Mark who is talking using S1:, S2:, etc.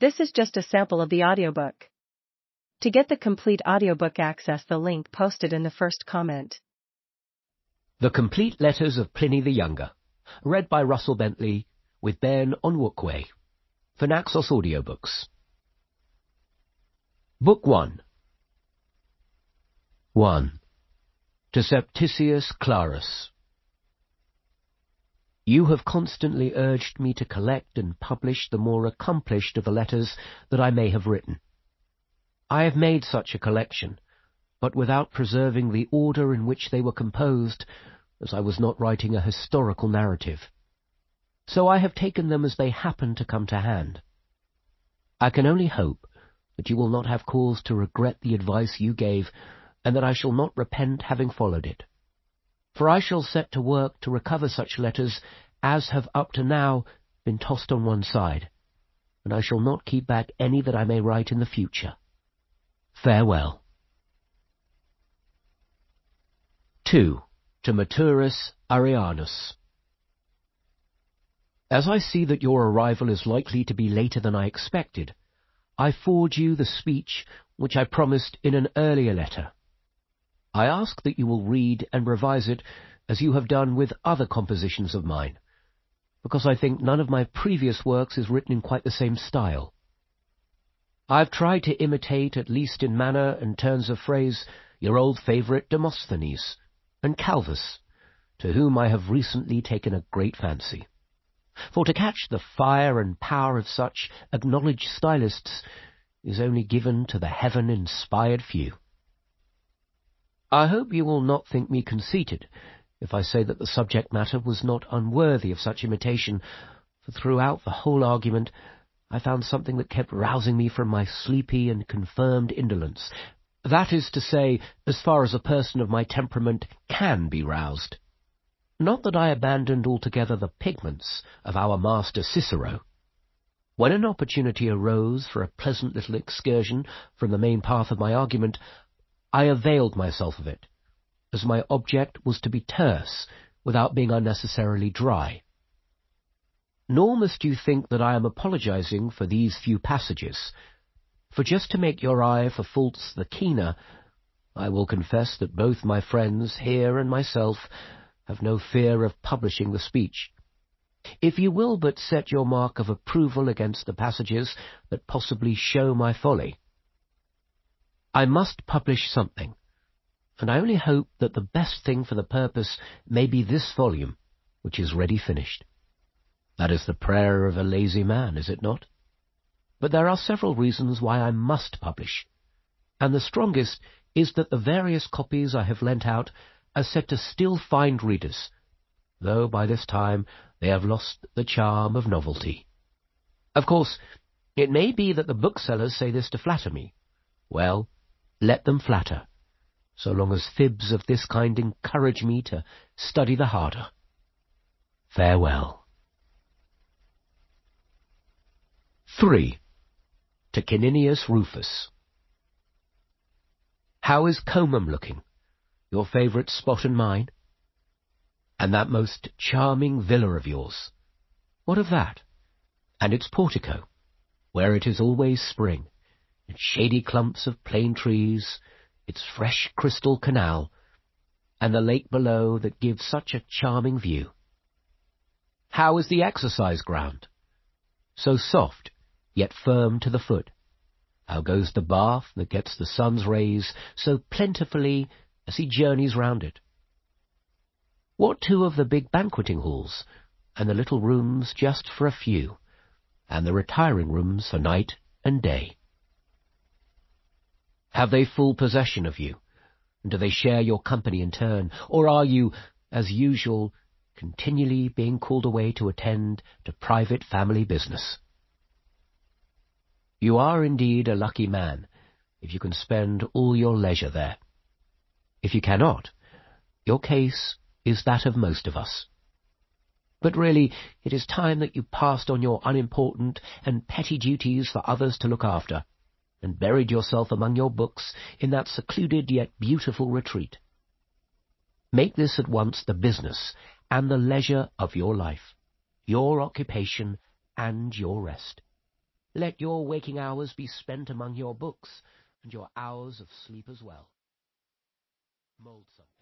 S1: This is just a sample of the audiobook. To get the complete audiobook access the link posted in the first comment.
S2: The Complete Letters of Pliny the Younger, read by Russell Bentley with Ben Onwukwe for Naxos Audiobooks. Book 1 1. To Septicius Clarus You have constantly urged me to collect and publish the more accomplished of the letters that I may have written. I have made such a collection, but without preserving the order in which they were composed, as I was not writing a historical narrative. So I have taken them as they happened to come to hand. I can only hope that you will not have cause to regret the advice you gave, and that I shall not repent having followed it. For I shall set to work to recover such letters as have up to now been tossed on one side, and I shall not keep back any that I may write in the future. Farewell. 2. To Maturus Arrianus As I see that your arrival is likely to be later than I expected, I forward you the speech which I promised in an earlier letter. I ask that you will read and revise it as you have done with other compositions of mine, because I think none of my previous works is written in quite the same style. I have tried to imitate, at least in manner and turns of phrase, your old favourite Demosthenes, and Calvus, to whom I have recently taken a great fancy. For to catch the fire and power of such acknowledged stylists is only given to the heaven-inspired few. I hope you will not think me conceited if I say that the subject matter was not unworthy of such imitation, for throughout the whole argument I found something that kept rousing me from my sleepy and confirmed indolence. That is to say, as far as a person of my temperament can be roused. Not that I abandoned altogether the pigments of our master Cicero. When an opportunity arose for a pleasant little excursion from the main path of my argument, I availed myself of it, as my object was to be terse without being unnecessarily dry. Nor must you think that I am apologizing for these few passages, for just to make your eye for faults the keener, I will confess that both my friends here and myself have no fear of publishing the speech. If you will but set your mark of approval against the passages that possibly show my folly. I must publish something, and I only hope that the best thing for the purpose may be this volume, which is ready finished. That is the prayer of a lazy man, is it not? But there are several reasons why I must publish, and the strongest is that the various copies I have lent out are said to still find readers, though by this time they have lost the charm of novelty. Of course, it may be that the booksellers say this to flatter me. Well, let them flatter, so long as fibs of this kind encourage me to study the harder. Farewell. 3. To Caninius Rufus How is Comum looking? your favourite spot and mine? And that most charming villa of yours, what of that? And its portico, where it is always spring, its shady clumps of plane trees, its fresh crystal canal, and the lake below that gives such a charming view. How is the exercise ground? So soft, yet firm to the foot. How goes the bath that gets the sun's rays so plentifully as he journeys round it? What two of the big banqueting halls, and the little rooms just for a few, and the retiring rooms for night and day? Have they full possession of you, and do they share your company in turn, or are you, as usual, continually being called away to attend to private family business? You are indeed a lucky man if you can spend all your leisure there. If you cannot, your case is that of most of us. But really, it is time that you passed on your unimportant and petty duties for others to look after, and buried yourself among your books in that secluded yet beautiful retreat. Make this at once the business and the leisure of your life, your occupation and your rest. Let your waking hours be spent among your books, and your hours of sleep as well. Mold something.